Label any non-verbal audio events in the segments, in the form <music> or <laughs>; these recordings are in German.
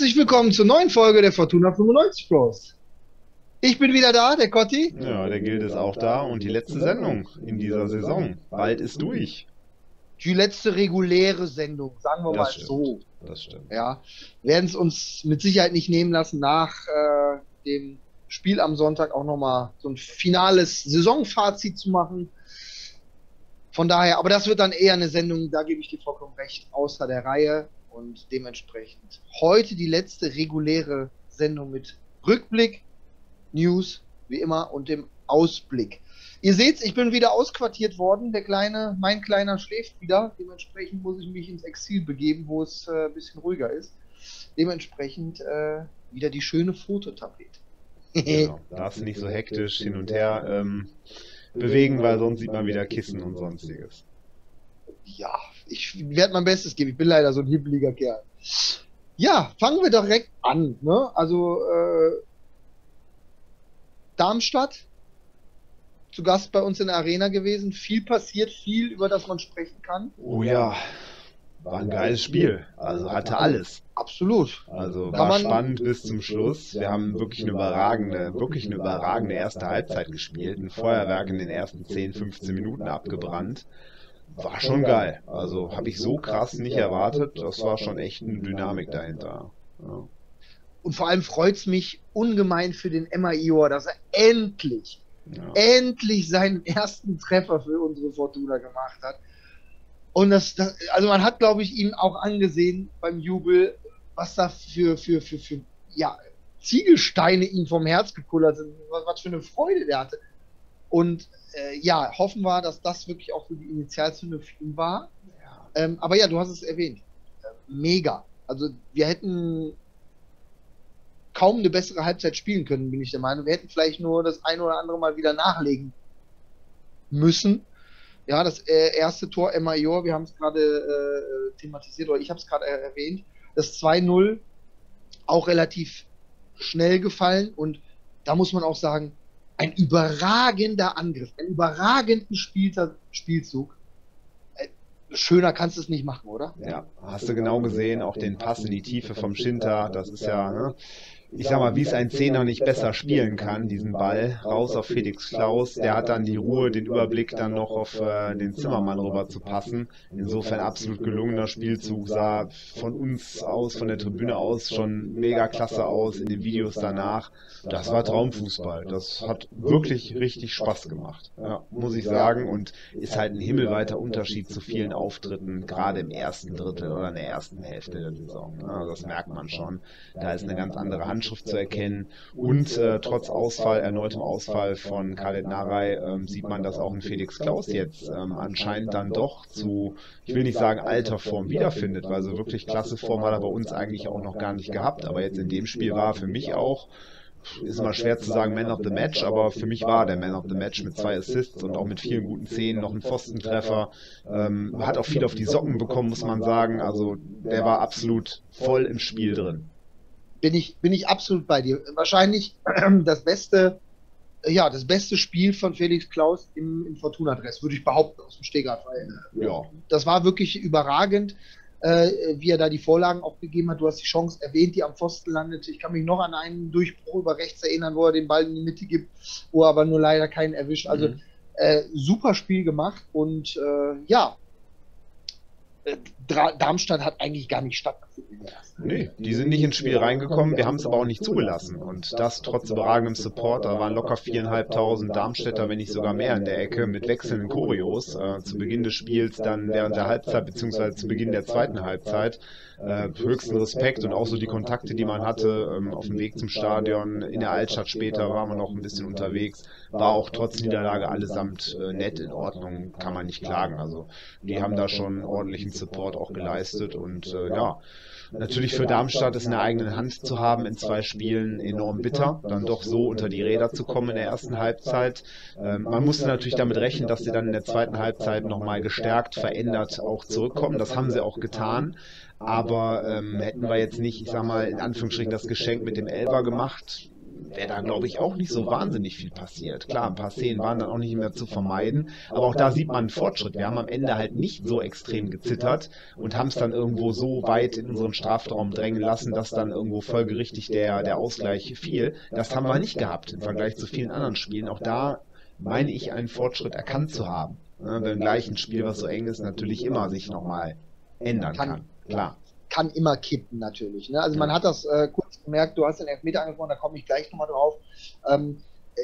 Herzlich willkommen zur neuen Folge der Fortuna 95 Pros. Ich bin wieder da, der Cotti. Ja, der Gild ist auch da und die letzte Sendung in dieser Saison. Bald ist durch. Die letzte reguläre Sendung, sagen wir Das mal stimmt. so. Das stimmt. Ja, werden es uns mit Sicherheit nicht nehmen lassen, nach äh, dem Spiel am Sonntag auch nochmal so ein finales Saisonfazit zu machen. Von daher, aber das wird dann eher eine Sendung, da gebe ich dir vollkommen recht, außer der Reihe und dementsprechend heute die letzte reguläre Sendung mit Rückblick, News, wie immer, und dem Ausblick. Ihr seht, ich bin wieder ausquartiert worden. Der kleine, mein kleiner schläft wieder. Dementsprechend muss ich mich ins Exil begeben, wo es äh, ein bisschen ruhiger ist. Dementsprechend äh, wieder die schöne Fototapete. Genau. <laughs> Darfst nicht so hektisch hin und her ähm, bewegen, weil sonst sieht man wieder Kissen und sonstiges. Ja, ich werde mein Bestes geben. Ich bin leider so ein hibbeliger Kerl. Ja, fangen wir direkt an. Ne? Also äh, Darmstadt zu Gast bei uns in der Arena gewesen. Viel passiert, viel, über das man sprechen kann. Oh ja, war ein geiles Spiel. Also hatte alles. Absolut. Also war spannend bis zum Schluss. Wir haben wirklich eine überragende, wirklich eine überragende erste Halbzeit gespielt. Ein Feuerwerk in den ersten 10, 15 Minuten abgebrannt. War schon geil. Also habe ich so krass nicht erwartet. Das war schon echt eine Dynamik dahinter. Ja. Und vor allem freut es mich ungemein für den Emma Ior, dass er endlich, Ja. endlich seinen ersten Treffer für unsere Fortuna gemacht hat. Und das, das also man hat, glaube ich, ihm auch angesehen beim Jubel, was da für, für, für, für ja, Ziegelsteine ihm vom Herz gekullert sind, was, was für eine Freude der hatte. Und äh, ja, hoffen wir, dass das wirklich auch so die Initialzündung für ihn war. Ähm, aber ja, du hast es erwähnt. Äh, mega. Also wir hätten kaum eine bessere Halbzeit spielen können, bin ich der Meinung. Wir hätten vielleicht nur das ein oder andere Mal wieder nachlegen müssen. Ja, das äh, erste Tor Emma Jor, wir haben es gerade äh, thematisiert, oder ich habe es gerade äh, erwähnt. Das 2-0 auch relativ schnell gefallen und da muss man auch sagen, ein überragender Angriff, ein überragenden Spielter, Spielzug. Äh, schöner kannst du es nicht machen, oder? Ja, hast du genau gesehen, auch den Pass in die Tiefe vom Schinter, das ist ja, ne? Ich sag mal, wie es ein Zehner nicht besser spielen kann, diesen Ball raus auf Felix Klaus, der hat dann die Ruhe, den Überblick dann noch auf äh, den Zimmermann rüber zu passen. Insofern absolut gelungener Spielzug, sah von uns aus, von der Tribüne aus schon mega klasse aus, in den Videos danach. Das war Traumfußball, das hat wirklich richtig Spaß gemacht, ja, muss ich sagen und ist halt ein himmelweiter Unterschied zu vielen Auftritten, gerade im ersten Drittel oder in der ersten Hälfte der Saison. Also das merkt man schon. Da ist eine ganz andere Handschrift zu erkennen. Und äh, trotz Ausfall, erneutem Ausfall von Khaled Narei, ähm, sieht man, dass auch ein Felix Klaus jetzt ähm, anscheinend dann doch zu, ich will nicht sagen alter Form wiederfindet, weil so wirklich klasse Form hat er bei uns eigentlich auch noch gar nicht gehabt. Aber jetzt in dem Spiel war er für mich auch ist immer schwer zu sagen Man of the Match, aber für mich war der Man of the Match mit zwei Assists und auch mit vielen guten Szenen, noch ein Pfostentreffer. Ähm, hat auch viel auf die Socken bekommen, muss man sagen. Also der war absolut voll im Spiel drin. Bin ich, bin ich absolut bei dir. Wahrscheinlich <clears throat> das beste, ja, das beste Spiel von Felix Klaus im, im Fortuna-Dress, würde ich behaupten, aus dem. Weil, äh, Ja, Das war wirklich überragend, äh, wie er da die Vorlagen auch gegeben hat. Du hast die Chance erwähnt, die am Pfosten landete. Ich kann mich noch an einen Durchbruch über rechts erinnern, wo er den Ball in die Mitte gibt, wo er aber nur leider keinen erwischt. Also Mhm. äh, super Spiel gemacht und äh, ja, äh, Darmstadt hat eigentlich gar nicht stattgefunden. Nee, die sind nicht ins Spiel reingekommen, wir haben es aber auch nicht zugelassen. Und das trotz überragendem Support. Da waren locker viereinhalbtausend Darmstädter, wenn nicht sogar mehr in der Ecke, mit wechselnden Choreos. Äh, zu Beginn des Spiels, dann während der Halbzeit, beziehungsweise zu Beginn der zweiten Halbzeit. Äh, höchsten Respekt und auch so die Kontakte, die man hatte ähm, auf dem Weg zum Stadion. In der Altstadt später war man noch ein bisschen unterwegs. War auch trotz Niederlage allesamt äh, nett in Ordnung, kann man nicht klagen. Also die haben da schon ordentlichen Support auch geleistet und äh, ja, Natürlich für Darmstadt es in der eigenen Hand zu haben in zwei Spielen enorm bitter, dann doch so unter die Räder zu kommen in der ersten Halbzeit. Ähm, man musste natürlich damit rechnen, dass sie dann in der zweiten Halbzeit nochmal gestärkt, verändert auch zurückkommen. Das haben sie auch getan. Aber ähm, hätten wir jetzt nicht, ich sag mal, in Anführungsstrichen das Geschenk mit dem Elber gemacht, wäre da, glaube ich, auch nicht so wahnsinnig viel passiert. Klar, ein paar Szenen waren dann auch nicht mehr zu vermeiden, aber auch da sieht man einen Fortschritt. Wir haben am Ende halt nicht so extrem gezittert und haben es dann irgendwo so weit in unseren Strafraum drängen lassen, dass dann irgendwo folgerichtig der, der Ausgleich fiel. Das haben wir nicht gehabt im Vergleich zu vielen anderen Spielen. Auch da meine ich, einen Fortschritt erkannt zu haben. Ne, wenn gleich ein Spiel, was so eng ist, natürlich immer sich nochmal ändern kann. kann. Klar kann immer kippen natürlich. Ne? Also man hat das äh, kurz gemerkt, du hast den Elfmeter angesprochen, da komme ich gleich nochmal drauf. Ähm,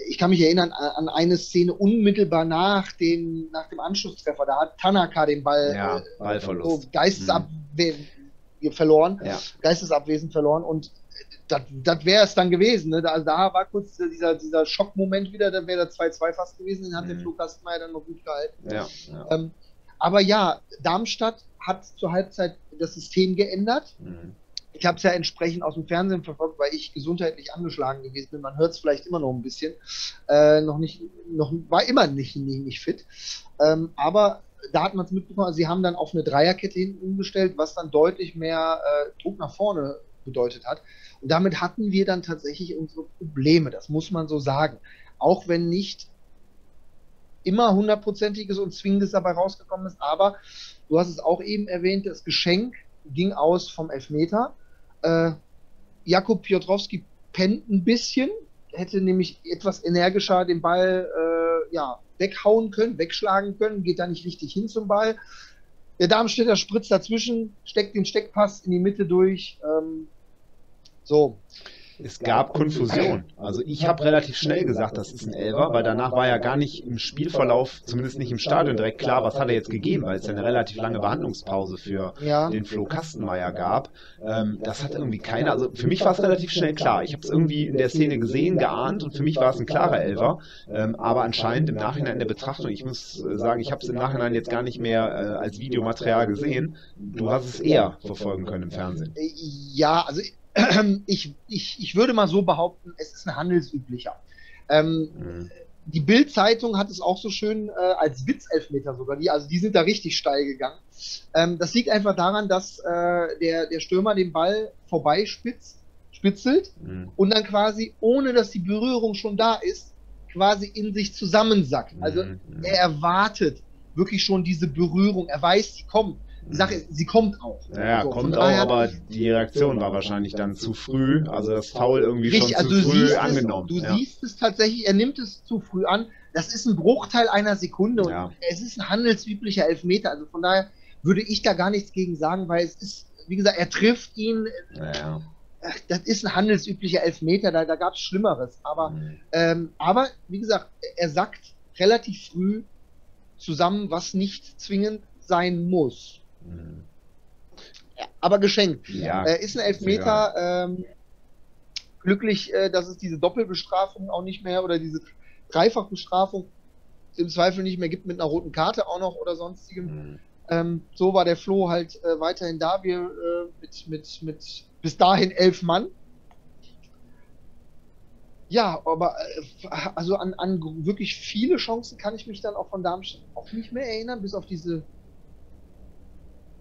ich kann mich erinnern an, eine Szene unmittelbar nach dem, nach dem Anschlusstreffer. Da hat Tanaka den Ball, ja, äh, so geistesabwesend mhm. verloren, ja. geistesabwesend verloren und das wäre es dann gewesen. Ne? Also da war kurz dieser, dieser Schockmoment wieder, da wäre der 2-2 fast gewesen, den hat mhm. der Flo Kastenmeier dann noch gut gehalten. Ja. Ähm, aber ja, Darmstadt hat zur Halbzeit das System geändert. Mhm. Ich habe es ja entsprechend aus dem Fernsehen verfolgt, weil ich gesundheitlich angeschlagen gewesen bin. Man hört es vielleicht immer noch ein bisschen. Äh, noch nicht, noch war immer nicht, nicht, fit. Ähm, aber da hat man es mitbekommen. Also sie haben dann auf eine Dreierkette hinten umgestellt, was dann deutlich mehr äh, Druck nach vorne bedeutet hat. Und damit hatten wir dann tatsächlich unsere Probleme. Das muss man so sagen. Auch wenn nicht immer hundertprozentiges und zwingendes dabei rausgekommen ist. Aber du hast es auch eben erwähnt, das Geschenk ging aus vom Elfmeter. Äh, Jakub Piotrowski pennt ein bisschen, hätte nämlich etwas energischer den Ball äh, ja, weghauen können, wegschlagen können, geht da nicht richtig hin zum Ball. Der Darmstädter spritzt dazwischen, steckt den Steckpass in die Mitte durch. Ähm, so. Es gab Konfusion. Also ich habe relativ schnell gesagt, das ist ein Elfer, weil danach war ja gar nicht im Spielverlauf, zumindest nicht im Stadion direkt klar, was hat er jetzt gegeben, weil es ja eine relativ lange Behandlungspause für ja. den Flo Kastenmeier gab. Ähm, das hat irgendwie keiner, also für mich war es relativ schnell klar. Ich habe es irgendwie in der Szene gesehen, geahnt und für mich war es ein klarer Elfer. Ähm, aber anscheinend im Nachhinein der Betrachtung, ich muss sagen, ich habe es im Nachhinein jetzt gar nicht mehr äh, als Videomaterial gesehen. Du hast es eher verfolgen können im Fernsehen. Ja, also <clears throat> ich, ich, ich würde mal so behaupten, es ist ein handelsüblicher. Ähm, mhm. Die Bild-Zeitung hat es auch so schön äh, als Witzelfmeter sogar, die, also die sind da richtig steil gegangen. Ähm, das liegt einfach daran, dass äh, der, der Stürmer den Ball vorbeispitzt, spitzelt mhm. und dann quasi, ohne dass die Berührung schon da ist, quasi in sich zusammensackt. Also mhm. er erwartet wirklich schon diese Berührung, er weiß, die kommt. Die Sache sie kommt auch. Ja, so, kommt auch, aber die Reaktion war wahrscheinlich dann zu früh. Also das Foul irgendwie richtig, schon also zu früh angenommen. Es, du ja. siehst es tatsächlich, er nimmt es zu früh an. Das ist ein Bruchteil einer Sekunde und ja. es ist ein handelsüblicher Elfmeter. Also von daher würde ich da gar nichts gegen sagen, weil es ist, wie gesagt, er trifft ihn. Ja. Das ist ein handelsüblicher Elfmeter, da, da gab es Schlimmeres. Aber, mhm. ähm, aber wie gesagt, er sagt relativ früh zusammen, was nicht zwingend sein muss. Mhm. aber geschenkt. Ja, äh, ist ein Elfmeter. Ähm, glücklich, äh, dass es diese Doppelbestrafung auch nicht mehr oder diese Dreifachbestrafung im Zweifel nicht mehr gibt mit einer roten Karte auch noch oder sonstigem. Mhm. Ähm, so war der Flo halt äh, weiterhin da. Wir äh, mit, mit, mit bis dahin elf Mann. Ja, aber äh, also an, an wirklich viele Chancen kann ich mich dann auch von Darmstadt auch nicht mehr erinnern, bis auf diese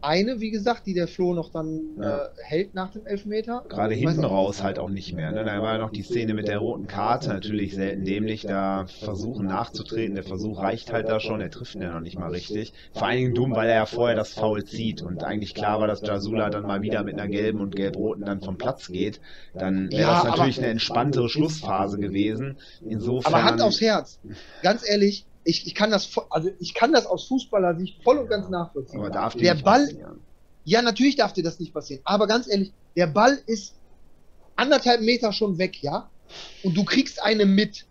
eine, wie gesagt, die der Flo noch dann ja. äh, hält nach dem Elfmeter. Gerade hinten raus halt auch nicht mehr. Ne? Da war ja noch die Szene mit der roten Karte, natürlich selten dämlich, da versuchen nachzutreten. Der Versuch reicht halt da schon, er trifft ihn ja noch nicht mal richtig. Vor allen Dingen dumm, weil er ja vorher das Foul zieht und eigentlich klar war, dass Jasula dann mal wieder mit einer gelben und gelb-roten dann vom Platz geht. Dann wäre ja, das natürlich eine entspanntere Schlussphase gewesen. Insofern. Aber Hand aufs Herz. Ganz ehrlich, ich, ich kann das, also ich kann das aus Fußballersicht voll und ganz nachvollziehen. Aber darf der Ball, passieren. ja, natürlich darf dir das nicht passieren. Aber ganz ehrlich, der Ball ist anderthalb Meter schon weg, ja? Und du kriegst eine mit.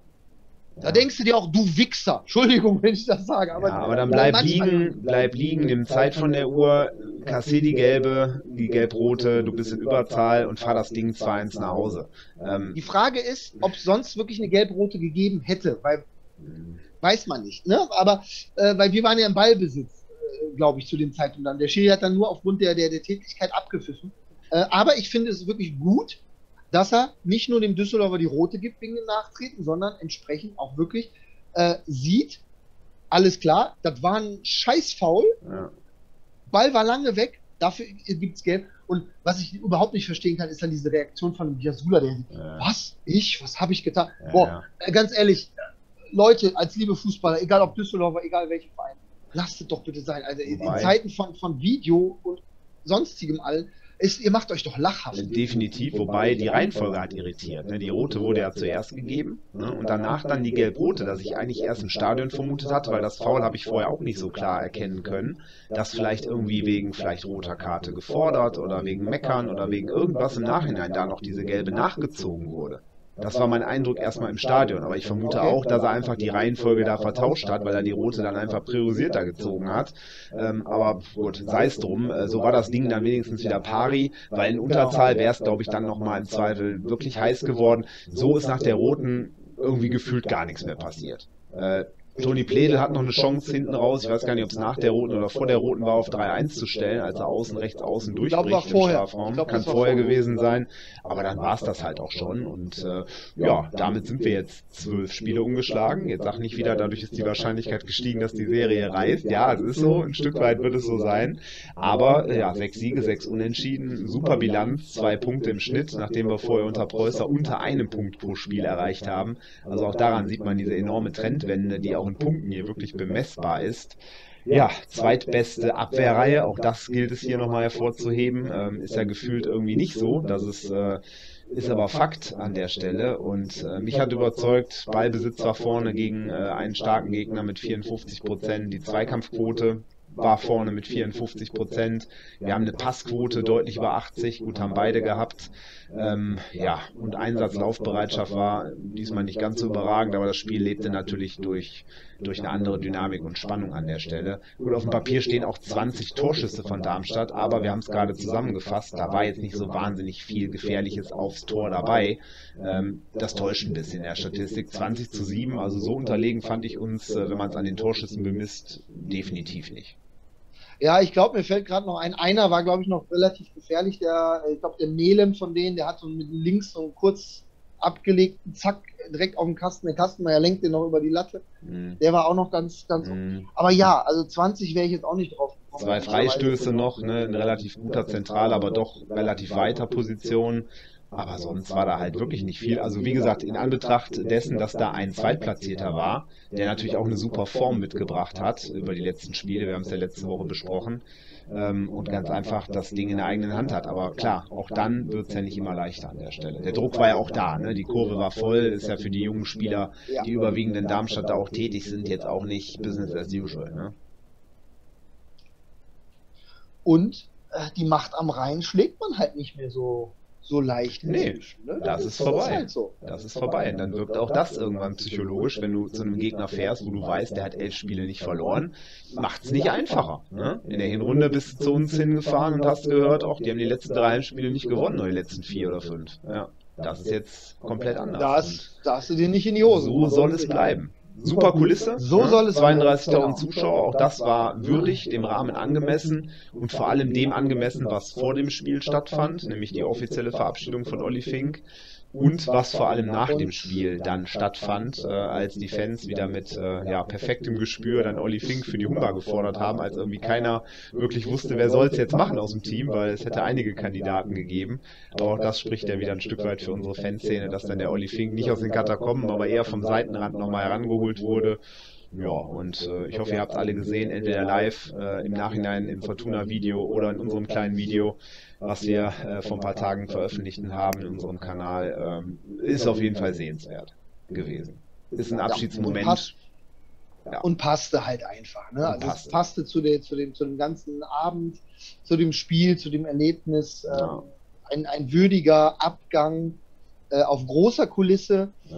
Da ja. denkst du dir auch, du Wichser. Entschuldigung, wenn ich das sage. Aber, ja, aber dann bleib liegen, bleib liegen, nimm Zeit von der Uhr, kassier die gelbe, die gelb-rote, du bist in Überzahl und fahr das Ding 2-1 nach Hause. Ähm, die Frage ist, ob es sonst wirklich eine gelb-rote gegeben hätte, weil hm. Weiß man nicht. Ne? Aber äh, weil wir waren ja im Ballbesitz, äh, glaube ich, zu dem Zeitpunkt dann. Der Schiri hat dann nur aufgrund der, der, der Tätigkeit abgepfiffen. Äh, aber ich finde es wirklich gut, dass er nicht nur dem Düsseldorfer die rote gibt wegen dem Nachtreten, sondern entsprechend auch wirklich äh, sieht, alles klar, das war ein Scheißfaul. Ja. Ball war lange weg, dafür gibt es Gelb. Und was ich überhaupt nicht verstehen kann, ist dann diese Reaktion von Jasula, der Ja. was? Ich? Was habe ich getan? Ja, Boah, ja. äh, ganz ehrlich, Leute, als liebe Fußballer, egal ob Düsseldorfer, egal welchen Verein, lasst es doch bitte sein. Also in, in Zeiten von, von Video und sonstigem allen, ist, ihr macht euch doch lachhaft. Definitiv, wobei die Reihenfolge hat irritiert. Ne? Die rote wurde ja zuerst gegeben ne? und danach dann die gelb-rote, dass ich eigentlich erst im Stadion vermutet hatte, weil das Foul habe ich vorher auch nicht so klar erkennen können. Das vielleicht irgendwie wegen vielleicht roter Karte gefordert oder wegen Meckern oder wegen irgendwas im Nachhinein da noch diese gelbe nachgezogen wurde. Das war mein Eindruck erstmal im Stadion, aber ich vermute auch, dass er einfach die Reihenfolge da vertauscht hat, weil er die rote dann einfach priorisierter gezogen hat. Ähm, aber gut, sei es drum. Äh, so war das Ding dann wenigstens wieder pari, weil in Unterzahl wäre es, glaube ich, dann nochmal im Zweifel wirklich heiß geworden. So ist nach der roten irgendwie gefühlt gar nichts mehr passiert. Äh, Toni Pledel hat noch eine Chance hinten raus. Ich weiß gar nicht, ob es nach der roten oder vor der roten war, auf 3-1 zu stellen, als er außen, rechts, außen Ich glaub, durchbricht war im vorher. Strafraum. Glaub, Kann vorher gewesen sein. Aber dann war es das halt auch schon. Und äh, ja, damit sind wir jetzt zwölf Spiele umgeschlagen. Jetzt sag nicht wieder, dadurch ist die Wahrscheinlichkeit gestiegen, dass die Serie reißt. Ja, es ist so. Ein Stück weit wird es so sein. Aber ja, sechs Siege, sechs Unentschieden, super Bilanz, zwei Punkte im Schnitt, nachdem wir vorher unter Preußer unter einem Punkt pro Spiel erreicht haben. Also auch daran sieht man diese enorme Trendwende, die auch in Punkten hier wirklich bemessbar ist. Ja, zweitbeste Abwehrreihe, auch das gilt es hier nochmal hervorzuheben, ähm, ist ja gefühlt irgendwie nicht so. Das ist, äh, ist aber Fakt an der Stelle und äh, mich hat überzeugt, Ballbesitz war vorne gegen äh, einen starken Gegner mit 54 Prozent, die Zweikampfquote war vorne mit 54 Prozent. Wir haben eine Passquote deutlich über 80, gut haben beide gehabt. Ähm, ja, und Einsatz-Laufbereitschaft war diesmal nicht ganz so überragend, aber das Spiel lebte natürlich durch, durch eine andere Dynamik und Spannung an der Stelle. Gut, auf dem Papier stehen auch 20 Torschüsse von Darmstadt, aber wir haben es gerade zusammengefasst, da war jetzt nicht so wahnsinnig viel Gefährliches aufs Tor dabei. Ähm, das täuscht ein bisschen in der Statistik. 20 zu 7, also so unterlegen fand ich uns, äh, wenn man es an den Torschüssen bemisst, definitiv nicht. Ja, ich glaube, mir fällt gerade noch ein. Einer war, glaube ich, noch relativ gefährlich. Der, ich glaube, der Melem von denen, der hat so mit links so einen kurz abgelegten Zack direkt auf den Kasten. Der Kastenmeier lenkt den noch über die Latte. Mhm. Der war auch noch ganz, ganz. Mhm. Aber ja, also 20 wäre ich jetzt auch nicht drauf gekommen. Zwei Freistöße noch, ne, ein relativ guter Zentral, aber doch relativ weiter Position. Aber sonst war da halt wirklich nicht viel. Also wie gesagt, in Anbetracht dessen, dass da ein Zweitplatzierter war, der natürlich auch eine super Form mitgebracht hat über die letzten Spiele, wir haben es ja letzte Woche besprochen, ähm, und ganz einfach das Ding in der eigenen Hand hat. Aber klar, auch dann wird es ja nicht immer leichter an der Stelle. Der Druck war ja auch da, ne? die Kurve war voll, ist ja für die jungen Spieler, die überwiegend in Darmstadt da auch tätig sind, jetzt auch nicht Business as usual. Ne? Und äh, die Macht am Rhein schlägt man halt nicht mehr so, so leicht. Nee, inzwischen, ne? das ist vorbei. halt so. Das ist vorbei. Und dann wirkt auch das irgendwann psychologisch, wenn du zu einem Gegner fährst, wo du weißt, der hat elf Spiele nicht verloren, macht es nicht einfacher. Ne? In der Hinrunde bist du zu uns hingefahren und hast gehört, auch die haben die letzten drei Heimspiele nicht gewonnen, nur die letzten vier oder fünf. Ja, das ist jetzt komplett anders. Das darfst du dir nicht in die Hose. so soll es bleiben. Super Kulisse. So soll es sein. 32.000 Genau. Zuschauer, auch das war würdig, dem Rahmen angemessen und vor allem dem angemessen, was vor dem Spiel stattfand, nämlich die offizielle Verabschiedung von Olli Fink und was vor allem nach dem Spiel dann stattfand, äh, als die Fans wieder mit äh, ja, perfektem Gespür dann Olli Fink für die Humba gefordert haben, als irgendwie keiner wirklich wusste, wer soll es jetzt machen aus dem Team, weil es hätte einige Kandidaten gegeben. Aber auch das spricht ja wieder ein Stück weit für unsere Fanszene, dass dann der Olli Fink nicht aus den Katakomben, aber eher vom Seitenrand nochmal herangeholt wurde. Ja, und äh, ich hoffe, ihr habt es alle gesehen, entweder live, äh, im Nachhinein im Fortuna-Video oder in unserem kleinen Video, was wir äh, vor ein paar Tagen veröffentlicht haben in unserem Kanal. Ähm, ist auf jeden Fall sehenswert gewesen. Ist ein Ja, und Abschiedsmoment. passt- Ja. Und passte halt einfach. Ne? Also passte. es passte zu, der, zu, dem, zu dem ganzen Abend, zu dem Spiel, zu dem Erlebnis. Ähm, Ja. ein, ein würdiger Abgang äh, auf großer Kulisse, äh,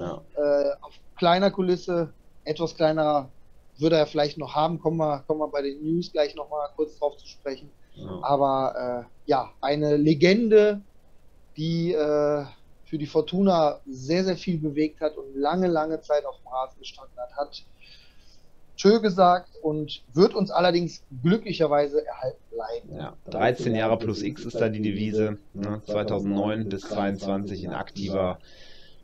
auf kleiner Kulisse, etwas kleinerer würde er vielleicht noch haben. Kommen wir, kommen wir bei den News gleich nochmal kurz drauf zu sprechen. Ja. Aber äh, ja, eine Legende, die äh, für die Fortuna sehr, sehr viel bewegt hat und lange, lange Zeit auf dem Rasen gestanden hat, hat Tschö gesagt und wird uns allerdings glücklicherweise erhalten bleiben. Ja, 13 Jahre plus X ist da die Devise. Ne? 2009 bis 22 in aktiver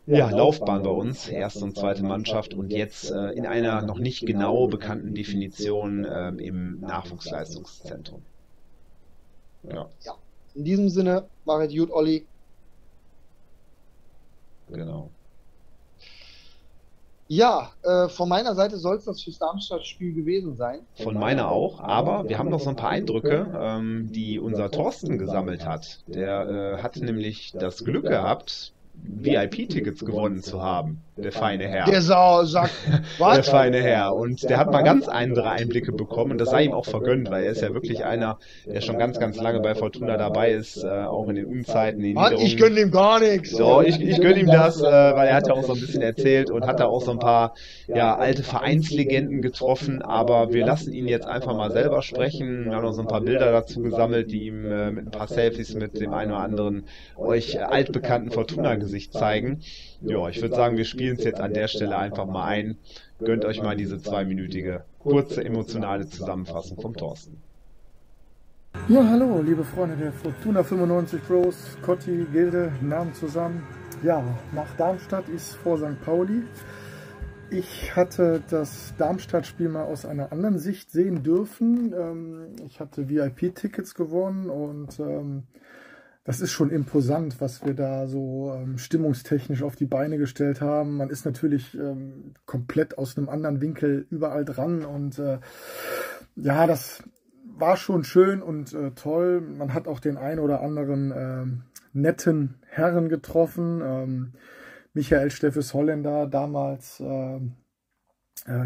ja, Laufbahn bei uns, erste und zweite Mannschaft und jetzt äh, in einer noch nicht genau bekannten Definition ähm, im Nachwuchsleistungszentrum. Ja. In diesem Sinne, machet gut, Olli. Genau. Ja, äh, von meiner Seite soll es das fürs Darmstadt-Spiel gewesen sein. Von meiner auch, aber wir haben noch so ein paar Eindrücke, ähm, die unser Thorsten gesammelt hat. Der äh, hat nämlich das Glück gehabt, VIP-Tickets gewonnen zu haben, der feine Herr. Der Sau sagt, <laughs> was? Der feine Herr. Und der hat mal ganz andere Einblicke bekommen und das sei ihm auch vergönnt, weil er ist ja wirklich einer, der schon ganz, ganz lange bei Fortuna dabei ist, äh, auch in den Unzeiten. In Mann, ich gönn ihm gar nichts. So, ich, ich gönn ihm das, äh, weil er hat ja auch so ein bisschen erzählt und hat da auch so ein paar ja, alte Vereinslegenden getroffen, aber wir lassen ihn jetzt einfach mal selber sprechen. Wir haben noch so ein paar Bilder dazu gesammelt, die ihm äh, mit ein paar Selfies mit dem einen oder anderen euch altbekannten Fortuna-Gesicht zeigen. Ja, ich würde sagen, wir spielen es jetzt an der Stelle einfach mal ein. Gönnt euch mal diese zweiminütige, kurze, emotionale Zusammenfassung vom Thorsten. Ja, hallo, liebe Freunde der Fortuna 95 Pros, Cotti, Gilde, Namen zusammen. Ja, nach Darmstadt ist vor St. Pauli. Ich hatte das Darmstadt-Spiel mal aus einer anderen Sicht sehen dürfen. Ähm, ich hatte VIP-Tickets gewonnen und ähm, das ist schon imposant, was wir da so ähm, stimmungstechnisch auf die Beine gestellt haben. Man ist natürlich ähm, komplett aus einem anderen Winkel überall dran und äh, ja, das war schon schön und äh, toll. Man hat auch den ein oder anderen äh, netten Herren getroffen. Ähm, Michael Steffes Holländer, damals ähm, äh,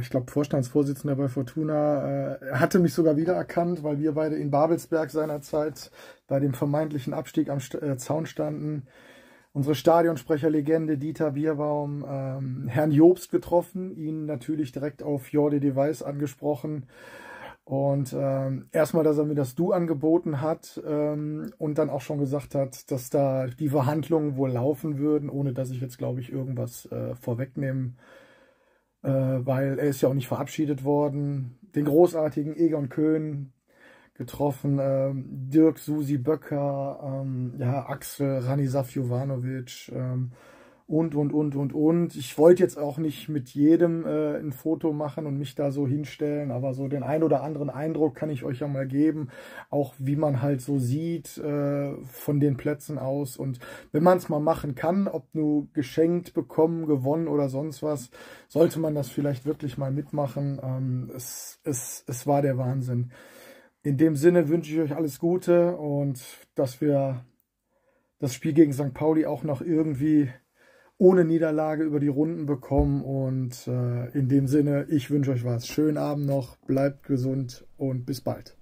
ich glaube, Vorstandsvorsitzender bei Fortuna, äh, hatte mich sogar wiedererkannt, weil wir beide in Babelsberg seinerzeit bei dem vermeintlichen Abstieg am St äh, Zaun standen. Unsere Stadionsprecherlegende Dieter Bierbaum, ähm, Herrn Jobst getroffen, ihn natürlich direkt auf Jordi Device angesprochen. Und ähm, erstmal, dass er mir das Du angeboten hat ähm, und dann auch schon gesagt hat, dass da die Verhandlungen wohl laufen würden, ohne dass ich jetzt, glaube ich, irgendwas äh, vorwegnehmen äh, weil er ist ja auch nicht verabschiedet worden. Den großartigen Egon Köhn getroffen, ähm, Dirk Susi Böcker, ähm, ja, Axel Ranisaf Jovanovic, ähm, und, und, und, und, und. Ich wollte jetzt auch nicht mit jedem äh, ein Foto machen und mich da so hinstellen, aber so den ein oder anderen Eindruck kann ich euch ja mal geben, auch wie man halt so sieht äh, von den Plätzen aus. Und wenn man es mal machen kann, ob nur geschenkt, bekommen, gewonnen oder sonst was, sollte man das vielleicht wirklich mal mitmachen. Ähm, es, es, es war der Wahnsinn. In dem Sinne wünsche ich euch alles Gute und dass wir das Spiel gegen St. Pauli auch noch irgendwie ohne Niederlage über die Runden bekommen. Und äh, in dem Sinne, ich wünsche euch was. Schönen Abend noch, bleibt gesund und bis bald.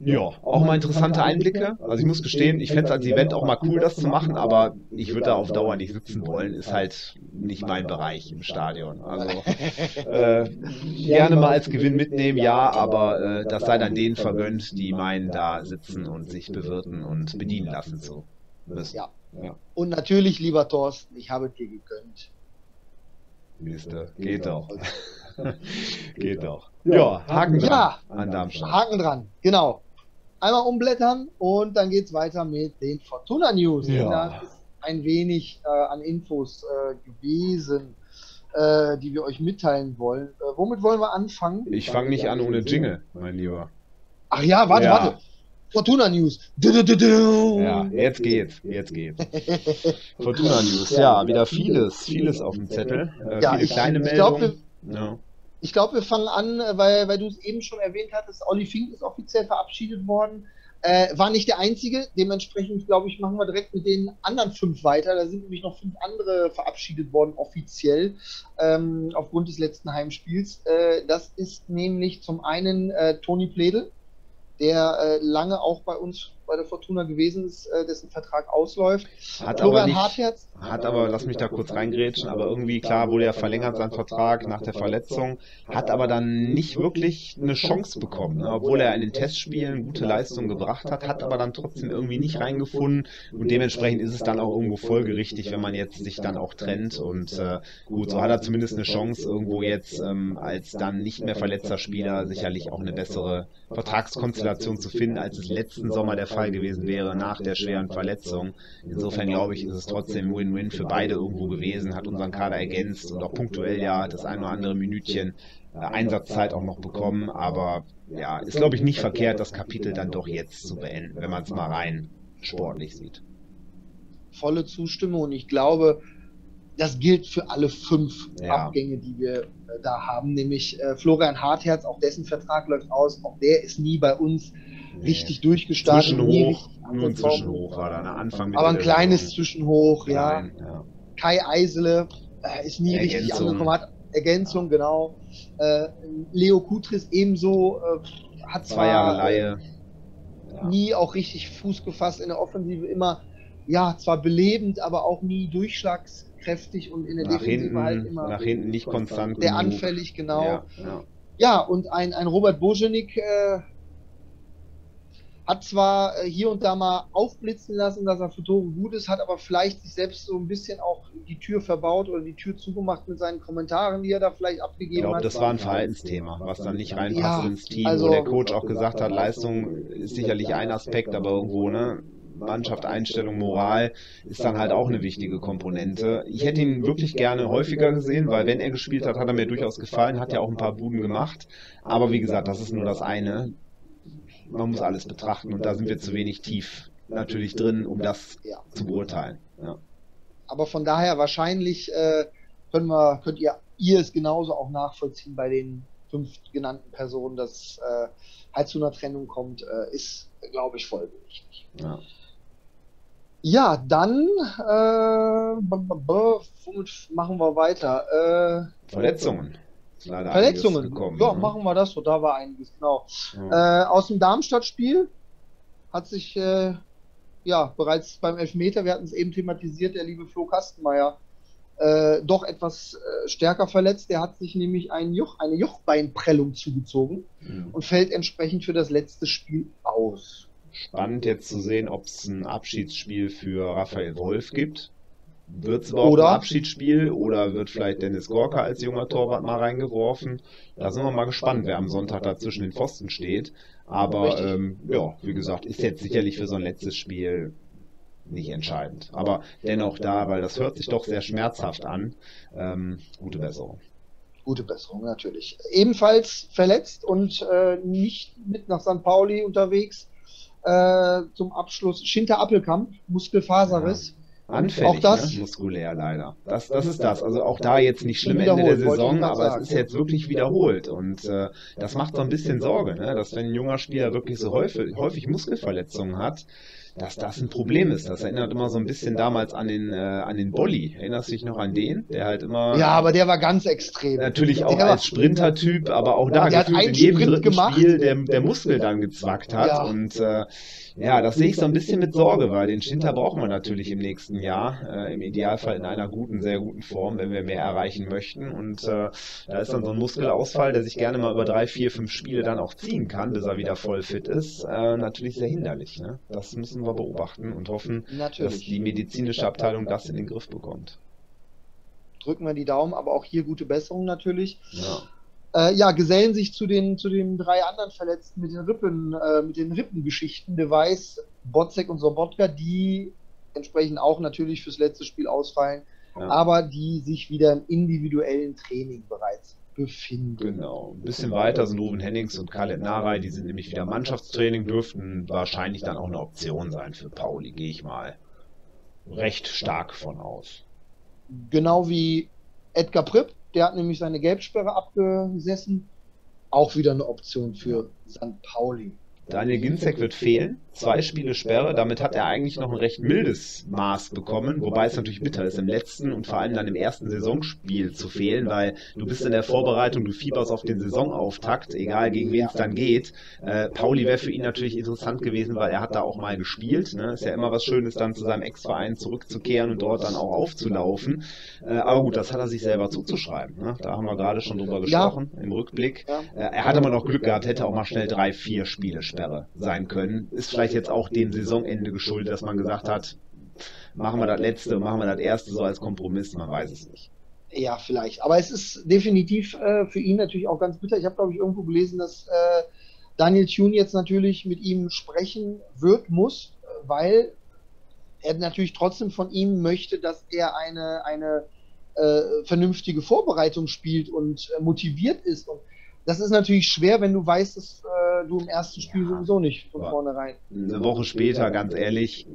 Ja, auch mal interessante Einblicke. Also ich muss gestehen, ich fände es als Event auch mal cool, das zu machen, aber ich würde da auf Dauer nicht sitzen wollen. Ist halt nicht mein Bereich im Stadion. Also <laughs> äh, gerne mal als Gewinn mitnehmen, ja, aber äh, das sei dann denen vergönnt, die meinen, da sitzen und sich bewirten und bedienen lassen zu müssen. Ja. Ja. Und natürlich, lieber Thorsten, ich habe dir gegönnt. Mister, geht doch. geht doch. <laughs> Ja, Haken dran ja, an Darmstadt. Haken dran, genau. Einmal umblättern und dann geht es weiter mit den Fortuna News. Ja. Da ist ein wenig äh, an Infos äh, gewesen, äh, die wir euch mitteilen wollen. Äh, womit wollen wir anfangen? Ich fange nicht an ohne Jingle, mein Lieber. Ach ja, warte, ja. warte. Fortuna News. Ja, jetzt geht's, jetzt geht's. <laughs> Fortuna News, ja, wieder vieles, vieles auf dem Zettel. Äh, ja, viele ich, kleine ich Meldungen. Glaub, wir, ja. Ich glaube, wir fangen an, weil, weil du es eben schon erwähnt hattest, Olli Fink ist offiziell verabschiedet worden. Äh, war nicht der einzige, dementsprechend glaube ich, machen wir direkt mit den anderen fünf weiter. Da sind nämlich noch fünf andere verabschiedet worden, offiziell, ähm, aufgrund des letzten Heimspiels. Äh, das ist nämlich zum einen äh, Toni Pledel, der äh, lange auch bei uns bei der Fortuna gewesen ist, äh, dessen Vertrag ausläuft. Hat Florian aber nicht, Hartherz. Hat aber, lass mich da kurz reingrätschen, aber irgendwie klar wurde er verlängert sein Vertrag nach der Verletzung, hat aber dann nicht wirklich eine Chance bekommen, ne? obwohl er in den Testspielen gute Leistungen gebracht hat, hat aber dann trotzdem irgendwie nicht reingefunden und dementsprechend ist es dann auch irgendwo folgerichtig, wenn man jetzt sich dann auch trennt und äh, gut, so hat er zumindest eine Chance irgendwo jetzt ähm, als dann nicht mehr verletzter Spieler sicherlich auch eine bessere Vertragskonstellation zu finden, als es letzten Sommer der Fall gewesen wäre nach der schweren Verletzung. Insofern glaube ich, ist es trotzdem Win-Win für beide irgendwo gewesen, hat unseren Kader ergänzt und auch punktuell ja das ein oder andere Minütchen äh, Einsatzzeit auch noch bekommen, aber ja, ist glaube ich nicht verkehrt, das Kapitel dann doch jetzt zu beenden, wenn man es mal rein sportlich sieht. Volle Zustimmung und ich glaube, das gilt für alle fünf ja. Abgänge, die wir äh, da haben, nämlich äh, Florian Hartherz, auch dessen Vertrag läuft aus, auch der ist nie bei uns nee. richtig durchgestartet. Zwischenhoch, nur ein Zwischenhoch war da, eine Anfang Aber ein kleines Zwischenhoch, ja. ja. Kai Eisele äh, ist nie Ergänzung. richtig angekommen, hat Ergänzung, genau. Äh, Leo Kutris ebenso, äh, hat zwei Jahre Laie. Ja. nie auch richtig Fuß gefasst in der Offensive, immer ja, zwar belebend, aber auch nie durchschlagskräftig und in der nach Defensive hinten, halt immer nach hinten nicht konstant. Der genug. anfällig, genau. Ja, ja. ja, und ein, ein Robert Bojenik äh, hat zwar äh, hier und da mal aufblitzen lassen, dass er für Tore gut ist, hat aber vielleicht sich selbst so ein bisschen auch die Tür verbaut oder die Tür zugemacht mit seinen Kommentaren, die er da vielleicht abgegeben ich glaub, hat. das war ein Verhaltensthema, was dann nicht reinpasst ja, ins Team, also, wo der Coach auch gesagt hat, Leistung ist sicherlich ein Aspekt, aber irgendwo, ne? Mannschaft, Einstellung, Moral ist dann halt auch eine wichtige Komponente. Ich hätte ihn wirklich gerne häufiger gesehen, weil wenn er gespielt hat, hat er mir durchaus gefallen, hat ja auch ein paar Buden gemacht. Aber wie gesagt, das ist nur das eine man muss alles betrachten und da sind wir zu wenig tief natürlich drin, um das ja. zu beurteilen. Ja. Aber von daher wahrscheinlich äh, können wir, könnt ihr, ihr es genauso auch nachvollziehen bei den fünf genannten Personen, dass äh, halt zu einer Trennung kommt, äh, ist, glaube ich, folgerichtig. Ja. Ja, dann äh, machen wir weiter? Äh, Verletzungen. Verletzungen. Gekommen, ja, ne? machen wir das so. Da war einiges, genau. Ja. Äh, aus dem Darmstadt-Spiel hat sich äh, ja bereits beim Elfmeter, wir hatten es eben thematisiert, der liebe Flo Kastenmeier äh, doch etwas äh, stärker verletzt. Der hat sich nämlich ein Joch, eine Jochbeinprellung zugezogen mhm. und fällt entsprechend für das letzte Spiel aus. Spannend jetzt zu sehen, ob es ein Abschiedsspiel für Raphael Wolf gibt. Wird es überhaupt oder, ein Abschiedsspiel oder wird vielleicht Dennis Gorka als junger Torwart mal reingeworfen? Da sind wir mal gespannt, wer am Sonntag da zwischen den Pfosten steht. Aber ähm, ja, wie gesagt, ist jetzt sicherlich für so ein letztes Spiel nicht entscheidend. Aber dennoch da, weil das hört sich doch sehr schmerzhaft an. Ähm, gute Besserung. Gute Besserung, natürlich. Ebenfalls verletzt und äh, nicht mit nach St. Pauli unterwegs. Äh, zum Abschluss Schinter Appelkamp, Muskelfaserriss. Ja Anfällig, auch das, ne? muskulär leider. Das, das ist das. Also auch da jetzt nicht schlimm Ende der Saison, aber es ist jetzt wirklich wiederholt. Und äh, das macht so ein bisschen Sorge, ne? dass wenn ein junger Spieler wirklich so häufig, häufig Muskelverletzungen hat, dass das ein Problem ist. Das erinnert immer so ein bisschen damals an den, äh, an den Bolli. Erinnerst du dich noch an den? Der halt immer. Ja, aber der war ganz extrem. Natürlich auch der als Sprintertyp, aber auch da der gefühlt in jedem Sprint dritten gemacht. Spiel der, der Muskel dann gezwackt hat. Ja. Und äh, ja, das sehe ich so ein bisschen mit Sorge, weil den Schinter brauchen wir natürlich im nächsten Jahr. Äh, Im Idealfall in einer guten, sehr guten Form, wenn wir mehr erreichen möchten. Und äh, da ist dann so ein Muskelausfall, der sich gerne mal über drei, vier, fünf Spiele dann auch ziehen kann, bis er wieder voll fit ist, äh, natürlich sehr hinderlich. Ne? Das müssen wir beobachten und hoffen, Natürlich. dass die medizinische Abteilung das in den Griff bekommt. Drücken wir die Daumen, aber auch hier gute Besserung natürlich. Ja. Äh, ja, gesellen sich zu den, zu den drei anderen Verletzten mit den Rippen, äh, mit den Rippengeschichten, Device, Botzek und Sobotka, die entsprechend auch natürlich fürs letzte Spiel ausfallen, ja. aber die sich wieder im individuellen Training bereits befinden. Genau. Ein bisschen weiter sind Ruben Hennings und Khaled Narei, die sind nämlich wieder Mannschaftstraining, dürften wahrscheinlich dann auch eine Option sein für Pauli, gehe ich mal recht stark von aus. Genau wie Edgar Pripp, der hat nämlich seine Gelbsperre abgesessen. Auch wieder eine Option für St. Pauli. Daniel Ginzek wird fehlen. Zwei Spiele Sperre. Damit hat er eigentlich noch ein recht mildes Maß bekommen. Wobei es natürlich bitter ist, im letzten und vor allem dann im ersten Saisonspiel zu fehlen, weil du bist in der Vorbereitung, du fieberst auf den Saisonauftakt, egal gegen wen es dann geht. Äh, Pauli wäre für ihn natürlich interessant gewesen, weil er hat da auch mal gespielt. Ne? Ist ja immer was Schönes, dann zu seinem Ex-Verein zurückzukehren und dort dann auch aufzulaufen. Äh, aber gut, das hat er sich selber zuzuschreiben. Ne? Da haben wir gerade schon drüber gesprochen ja. im Rückblick. Ja. Äh, er hat aber noch Glück gehabt, hätte auch mal schnell drei, vier Spiele Sperre sein können. Ist vielleicht jetzt auch dem Saisonende geschuldet, dass man gesagt hat, machen wir das letzte, machen wir das erste so als Kompromiss, man weiß es nicht. Ja, vielleicht. Aber es ist definitiv äh, für ihn natürlich auch ganz bitter. Ich habe, glaube ich, irgendwo gelesen, dass äh, Daniel Thune jetzt natürlich mit ihm sprechen wird, muss, weil er natürlich trotzdem von ihm möchte, dass er eine, eine äh, vernünftige Vorbereitung spielt und äh, motiviert ist. Und das ist natürlich schwer, wenn du weißt, dass äh, du im ersten Spiel ja. sowieso nicht von vornherein. Eine Woche später, ganz ehrlich,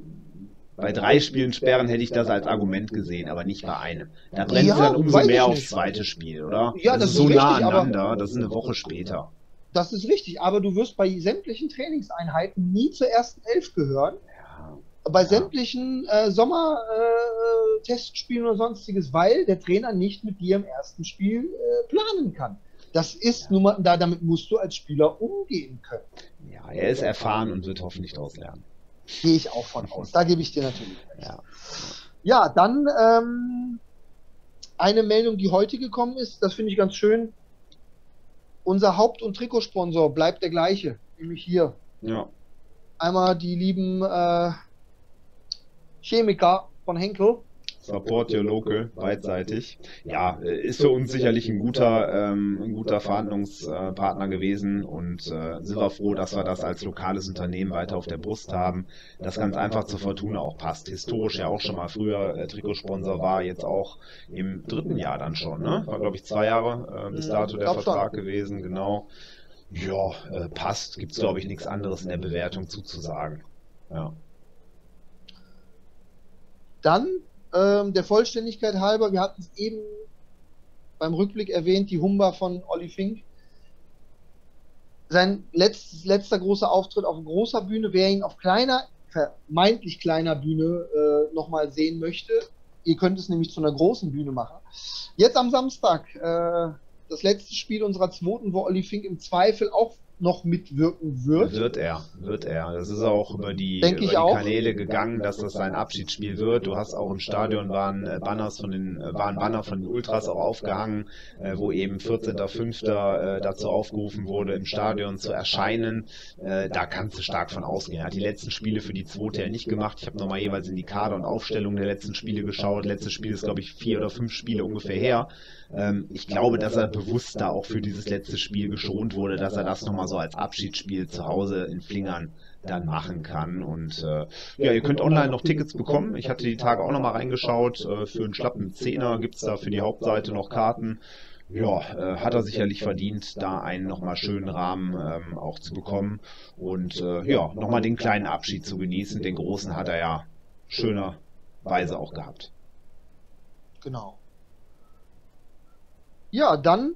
bei drei Spielen sperren hätte ich das als Argument gesehen, aber nicht bei einem. Da brennt ja, dann umso mehr aufs zweite Spiel, oder? Ja, das, das ist so nah aneinander, das ist eine Woche später. Das ist richtig, aber du wirst bei sämtlichen Trainingseinheiten nie zur ersten Elf gehören. Ja. Bei ja. sämtlichen äh, Sommer-Testspielen äh, oder sonstiges, weil der Trainer nicht mit dir im ersten Spiel äh, planen kann. Das ist ja. nun mal, da, damit musst du als Spieler umgehen können. Ja, er ist erfahren und wird hoffentlich daraus lernen. Gehe ich auch von aus. Da gebe ich dir natürlich recht. Ja, ja dann ähm, eine Meldung, die heute gekommen ist, das finde ich ganz schön. Unser Haupt- und Trikotsponsor bleibt der gleiche, nämlich hier. Ja. Einmal die lieben äh, Chemiker von Henkel. Support Your Local, beidseitig. Ja, ist für uns sicherlich ein guter, ähm, ein guter Verhandlungspartner gewesen und äh, sind wir froh, dass wir das als lokales Unternehmen weiter auf der Brust haben, das ganz einfach zur Fortuna auch passt. Historisch ja auch schon mal früher äh, Trikotsponsor war, jetzt auch im dritten Jahr dann schon, ne? War glaube ich zwei Jahre äh, bis dato der Vertrag gewesen, genau. Ja, äh, passt, gibt's glaube ich nichts anderes in der Bewertung zuzusagen. Ja. Dann ähm, der Vollständigkeit halber, wir hatten es eben beim Rückblick erwähnt, die Humba von Olli Fink. Sein letzt, letzter großer Auftritt auf großer Bühne, wer ihn auf kleiner, vermeintlich kleiner Bühne äh, nochmal sehen möchte, ihr könnt es nämlich zu einer großen Bühne machen. Jetzt am Samstag, äh, das letzte Spiel unserer zweiten, wo Olli Fink im Zweifel auch noch mitwirken wird. Wird er, wird er. Das ist auch über die, über die Kanäle gegangen, dass das sein Abschiedsspiel wird. Du hast auch im Stadion waren äh, Banners von den, äh, waren Banner von den Ultras auch aufgehangen, äh, wo eben 14.05. dazu aufgerufen wurde, im Stadion zu erscheinen. Da kannst du stark von ausgehen. Er hat die letzten Spiele für die zweite ja nicht gemacht. Ich habe nochmal jeweils in die Kader und Aufstellung der letzten Spiele geschaut. Letztes Spiel ist, glaube ich, vier oder fünf Spiele ungefähr her. Ähm, ich glaube, dass er bewusst da auch für dieses letzte Spiel geschont wurde, dass er das nochmal so als Abschiedsspiel zu Hause in Flingern dann machen kann. Und äh, ja, ihr könnt online noch Tickets bekommen. Ich hatte die Tage auch nochmal reingeschaut. Äh, für einen schlappen Zehner gibt's da für die Hauptseite noch Karten. Ja, äh, hat er sicherlich verdient, da einen nochmal schönen Rahmen ähm, auch zu bekommen. Und äh, ja, nochmal den kleinen Abschied zu genießen. Den großen hat er ja schönerweise auch gehabt. Genau. Ja, dann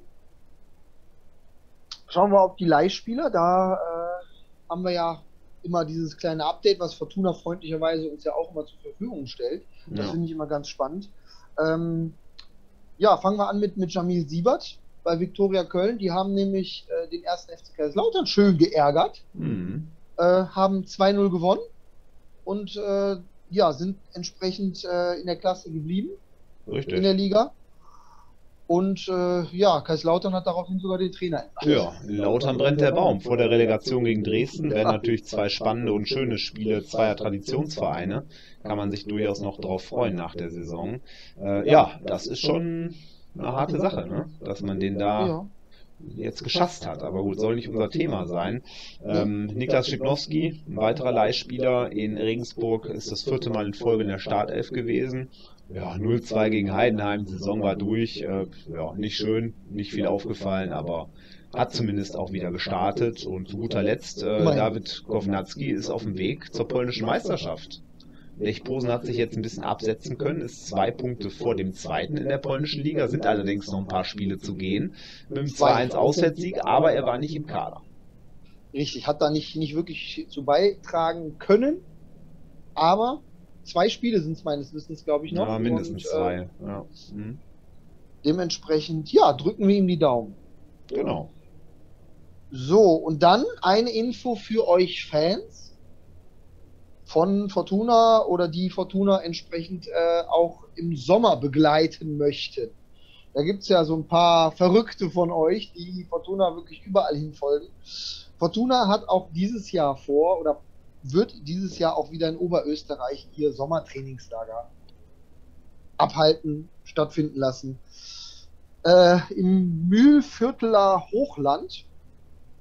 schauen wir auf die Leihspieler. Da äh, haben wir ja immer dieses kleine Update, was Fortuna freundlicherweise uns ja auch immer zur Verfügung stellt. Das ja. finde ich immer ganz spannend. Ähm, ja, fangen wir an mit, mit Jamil Siebert bei Viktoria Köln. Die haben nämlich äh, den ersten FC Kaiserslautern schön geärgert, mhm. äh, haben 2-0 gewonnen und äh, ja, sind entsprechend äh, in der Klasse geblieben Richtig. in der Liga. Und äh, ja, Kaiserslautern hat daraufhin sogar den Trainer. Ja, Lautern brennt der Baum. Vor der Relegation gegen Dresden werden natürlich zwei spannende und schöne Spiele zweier Traditionsvereine. Kann man sich durchaus noch darauf freuen nach der Saison. Äh, ja, das ist schon eine harte Sache, ne? dass man den da jetzt geschafft hat. Aber gut, soll nicht unser Thema sein. Ähm, Niklas Schipnowski, ein weiterer Leihspieler in Regensburg, ist das vierte Mal in Folge in der Startelf gewesen. Ja, 0-2 gegen Heidenheim, die Saison war durch. Äh, ja, nicht schön, nicht viel aufgefallen, aber hat zumindest auch wieder gestartet. Und zu guter Letzt, äh, David Kovnatski ist auf dem Weg zur polnischen Meisterschaft. Lech Posen hat sich jetzt ein bisschen absetzen können, ist zwei Punkte vor dem zweiten in der polnischen Liga, sind allerdings noch ein paar Spiele zu gehen. Mit dem 2-1 Auswärtssieg, aber er war nicht im Kader. Richtig, hat da nicht, nicht wirklich zu beitragen können, aber zwei Spiele sind es meines Wissens, glaube ich, noch. Ja, mindestens Und, zwei. Äh, ja. Mhm. Dementsprechend, ja, drücken wir ihm die Daumen. Genau. So, und dann eine Info für euch Fans von Fortuna oder die Fortuna entsprechend äh, auch im Sommer begleiten möchten. Da gibt es ja so ein paar Verrückte von euch, die Fortuna wirklich überall hin folgen. Fortuna hat auch dieses Jahr vor, oder wird dieses Jahr auch wieder in Oberösterreich ihr Sommertrainingslager abhalten, stattfinden lassen. Äh, Im Mühlvierteler Hochland.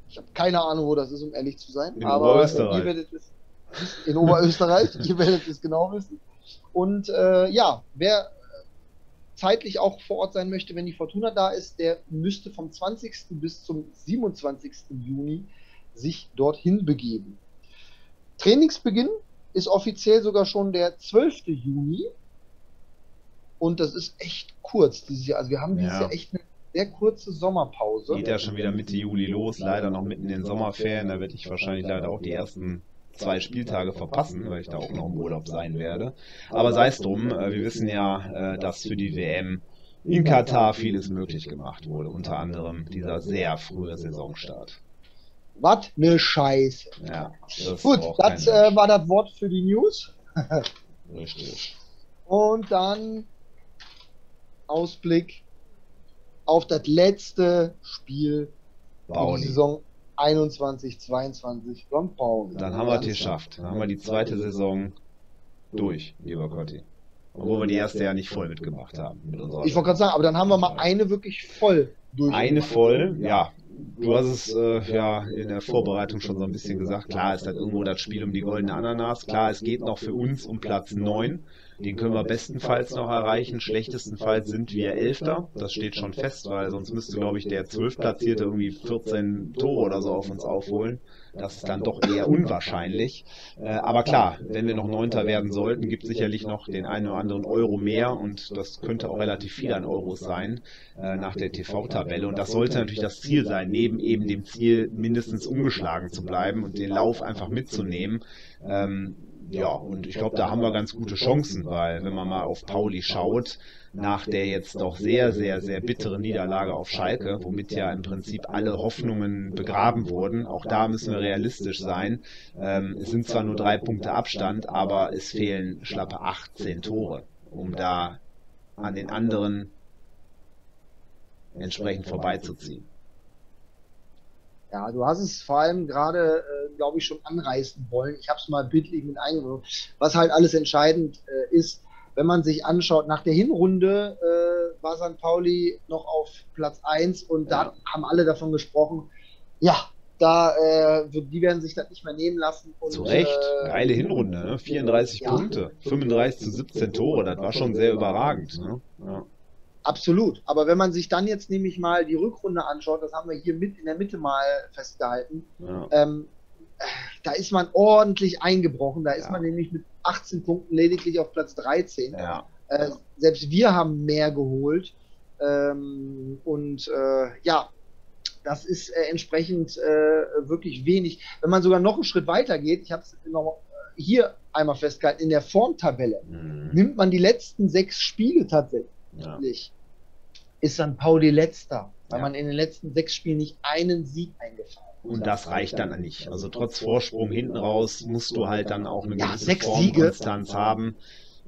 Ich habe keine Ahnung, wo das ist, um ehrlich zu sein. In aber Oberösterreich. ihr werdet es in Oberösterreich, <laughs> ihr werdet es genau wissen. Und äh, ja, wer zeitlich auch vor Ort sein möchte, wenn die Fortuna da ist, der müsste vom 20. bis zum 27. Juni sich dorthin begeben. Trainingsbeginn ist offiziell sogar schon der 12. Juni. Und das ist echt kurz dieses Jahr. Also wir haben dieses Ja. Jahr echt eine sehr kurze Sommerpause. Geht ja schon wieder Mitte Juli los, leider noch mitten in den Sommerferien. Da werde ich wahrscheinlich leider auch die ersten zwei Spieltage verpassen, weil ich da auch noch im Urlaub sein werde. Aber sei es drum, äh, wir wissen ja, äh, dass für die WM in Katar vieles möglich gemacht wurde, unter anderem dieser sehr frühe Saisonstart. Was ne Scheiße. Ja, das Gut, das äh, war das Wort für die News. <laughs> Richtig. Und dann Ausblick auf das letzte Spiel Pauli. Saison 21, 22 von Pauli. Dann haben wir es geschafft. Dann haben wir die zweite Saison durch, lieber Cotti. Obwohl wir die erste ja nicht voll mitgemacht haben. Mit Ich wollte gerade sagen, aber dann haben wir mal eine wirklich voll durch. Eine voll, ja. Du hast es äh, ja in der Vorbereitung schon so ein bisschen gesagt. Klar ist das irgendwo das Spiel um die goldene Ananas. Klar, es geht noch für uns um Platz 9. Den können wir bestenfalls noch erreichen. Schlechtestenfalls sind wir Elfter. Das steht schon fest, weil sonst müsste, glaube ich, der Zwölftplatzierte irgendwie 14 Tore oder so auf uns aufholen. Das ist dann doch eher unwahrscheinlich. Äh, aber klar, wenn wir noch Neunter werden sollten, gibt es sicherlich noch den einen oder anderen Euro mehr und das könnte auch relativ viel an Euros sein äh, nach der TV-Tabelle. Und das sollte natürlich das Ziel sein, neben eben dem Ziel, mindestens ungeschlagen zu bleiben und den Lauf einfach mitzunehmen. Ähm, ja, und ich glaube, da haben wir ganz gute Chancen, weil wenn man mal auf Pauli schaut, nach der jetzt doch sehr, sehr, sehr bitteren Niederlage auf Schalke, womit ja im Prinzip alle Hoffnungen begraben wurden, auch da müssen wir realistisch sein. Ähm, es sind zwar nur drei Punkte Abstand, aber es fehlen schlappe 18 Tore, um da an den anderen entsprechend vorbeizuziehen. Ja, du hast es vor allem gerade, äh, glaube ich, schon anreißen wollen. Ich habe es mal bildlich mit eingebaut. Was halt alles entscheidend äh, ist, wenn man sich anschaut, nach der Hinrunde äh, war St. Pauli noch auf Platz 1 und da Ja. haben alle davon gesprochen, ja, da, äh, die werden sich das nicht mehr nehmen lassen. Und, Zu Recht, äh, geile Hinrunde, ne? 34 Ja. Punkte, 35 zu 17 Tore, das war schon sehr überragend. Ne? Ja. Absolut. Aber wenn man sich dann jetzt nämlich mal die Rückrunde anschaut, das haben wir hier mit in der Mitte mal festgehalten, Ja. ähm, äh, da ist man ordentlich eingebrochen. Da ist Ja. man nämlich mit 18 Punkten lediglich auf Platz 13. Ja. Äh, selbst wir haben mehr geholt. Ähm, und äh, ja, das ist äh, entsprechend äh, wirklich wenig. Wenn man sogar noch einen Schritt weiter geht, ich habe es noch hier einmal festgehalten, in der Formtabelle Mhm. nimmt man die letzten sechs Spiele tatsächlich ja. ist St. Pauli letzter, weil Ja. man in den letzten sechs Spielen nicht einen Sieg eingefahren hat. Und das reicht dann nicht. Also trotz Vorsprung hinten raus musst du halt dann auch eine Ja, gewisse sechs Formkonstanz haben.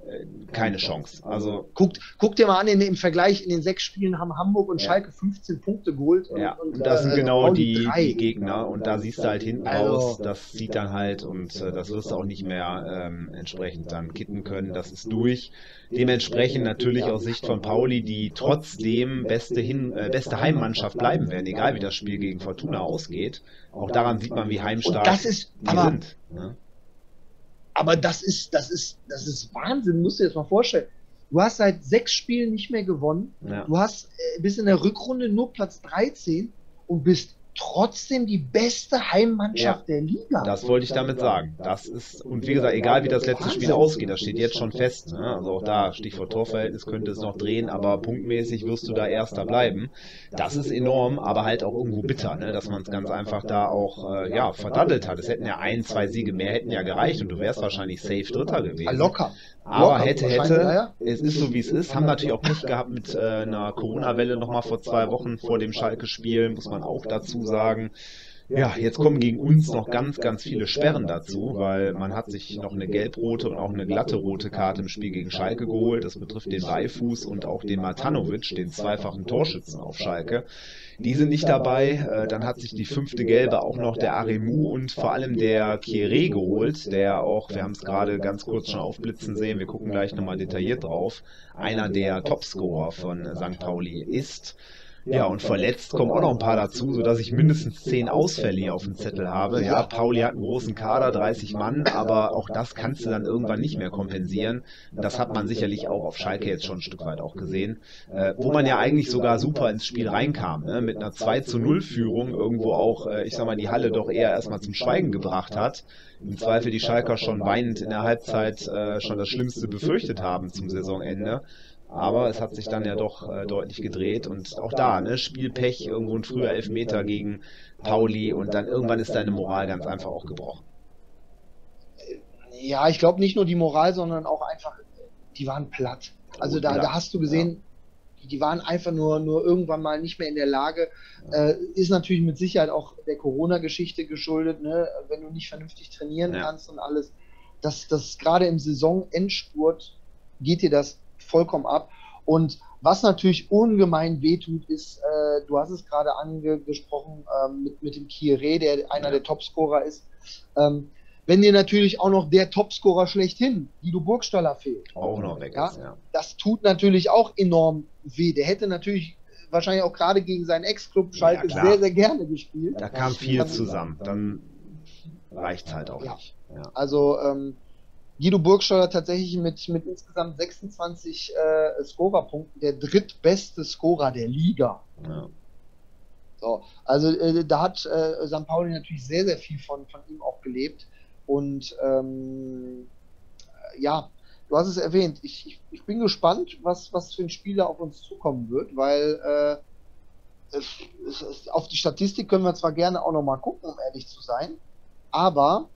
Äh, Keine Chance. Also Guckt, guckt dir mal an, in, im Vergleich in den sechs Spielen haben Hamburg und Ja. Schalke 15 Punkte geholt. Ja, und, und das sind äh, genau Pauli die, die Gegner und da siehst du halt hinten Also- raus, das sieht dann halt und äh, das wirst du auch nicht mehr ähm, entsprechend dann kitten können, das ist durch. Dementsprechend natürlich aus Sicht von Pauli, die trotzdem beste, Hin äh, beste Heimmannschaft bleiben werden, egal wie das Spiel gegen Fortuna ausgeht. Auch daran sieht man, wie heimstark Und das ist, die aber, sind. Ne? Aber das ist, das ist, das ist Wahnsinn, musst du dir das mal vorstellen. Du hast seit sechs Spielen nicht mehr gewonnen. Ja. Du hast äh, bis in der Rückrunde nur Platz 13 und bist trotzdem die beste Heimmannschaft der Liga. Das wollte ich damit sagen. Das ist, und wie gesagt, egal wie das letzte Spiel ausgeht, das steht jetzt schon fest. Ne? Also auch da, Stichwort Torverhältnis, könnte es noch drehen, aber punktmäßig wirst du da Erster bleiben. Das ist enorm, aber halt auch irgendwo bitter, ne? dass man es ganz einfach da auch äh, ja, verdattelt hat. Es hätten ja ein, zwei Siege mehr hätten ja gereicht und du wärst wahrscheinlich safe Dritter Ja, gewesen. locker. Aber hätte, hätte, es ist so wie es ist, haben natürlich auch Pech gehabt mit äh, einer Corona-Welle nochmal vor zwei Wochen vor dem Schalke-Spiel, muss man auch dazu sagen. Ja, jetzt kommen gegen uns noch ganz, ganz viele Sperren dazu, weil man hat sich noch eine gelb-rote und auch eine glatte rote Karte im Spiel gegen Schalke geholt. Das betrifft den Beifuß und auch den Matanovic, den zweifachen Torschützen auf Schalke. Die sind nicht dabei. Äh, Dann hat sich die fünfte Gelbe auch noch der Aremu und vor allem der Kieré geholt, der auch, wir haben es gerade ganz kurz schon aufblitzen sehen, wir gucken gleich nochmal detailliert drauf, einer der Topscorer von St. Pauli ist. Ja, und verletzt kommen auch noch ein paar dazu, sodass ich mindestens zehn Ausfälle hier auf dem Zettel habe. Ja, Pauli hat einen großen Kader, 30 Mann, aber auch das kannst du dann irgendwann nicht mehr kompensieren. Das hat man sicherlich auch auf Schalke jetzt schon ein Stück weit auch gesehen, äh, wo man ja eigentlich sogar super ins Spiel reinkam, ne? mit einer 2 zu 0 Führung irgendwo auch, äh, ich sag mal, die Halle doch eher erstmal zum Schweigen gebracht hat. Im Zweifel die Schalker schon weinend in der Halbzeit äh, schon das Schlimmste befürchtet haben zum Saisonende. Aber es hat sich dann ja doch äh, deutlich gedreht und auch da, ne, Spielpech, irgendwo ein früher Elfmeter gegen Pauli und dann irgendwann ist deine Moral ganz einfach auch gebrochen. Ja, ich glaube nicht nur die Moral, sondern auch einfach, die waren platt. Also da, da hast du gesehen, ja. die waren einfach nur, nur irgendwann mal nicht mehr in der Lage. Ja. Äh, ist natürlich mit Sicherheit auch der Corona-Geschichte geschuldet, ne? wenn du nicht vernünftig trainieren ja. kannst und alles. Das, das gerade im Saisonendspurt geht dir das vollkommen ab. Und was natürlich ungemein wehtut, ist, äh, du hast es gerade angesprochen, ähm, mit, mit dem Kieré, der einer ja. der Topscorer ist. Ähm, wenn dir natürlich auch noch der Topscorer schlechthin, Guido Burgstaller, fehlt. Auch noch weg ja, ist, ja. Das tut natürlich auch enorm weh. Der hätte natürlich wahrscheinlich auch gerade gegen seinen Ex-Club Schalke ja, sehr, sehr gerne gespielt. Da kam viel zusammen. Dann reicht es halt auch nicht. Also, ähm, Guido Burgsteuer tatsächlich mit, mit insgesamt 26 äh, Scorerpunkten der drittbeste Scorer der Liga. Ja. So, also äh, da hat äh, St. Pauli natürlich sehr, sehr viel von, von ihm auch gelebt. Und ähm, ja, du hast es erwähnt, ich, ich, ich, bin gespannt, was, was für ein Spieler auf uns zukommen wird, weil äh, es, es, auf die Statistik können wir zwar gerne auch nochmal gucken, um ehrlich zu sein, aber